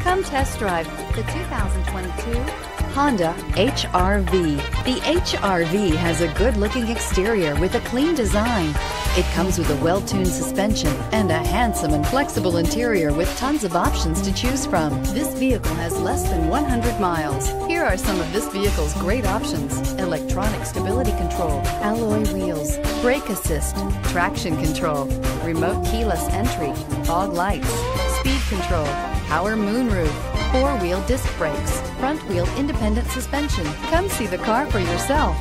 Come test drive the 2022 Honda HRV. The HRV has a good-looking exterior with a clean design. It comes with a well-tuned suspension and a handsome and flexible interior with tons of options to choose from. This vehicle has less than 100 miles. Here are some of this vehicle's great options. Electronic stability control, alloy wheels, brake assist, traction control, remote keyless entry, fog lights, speed control, power moonroof, four-wheel disc brakes, front wheel independent suspension. Come see the car for yourself.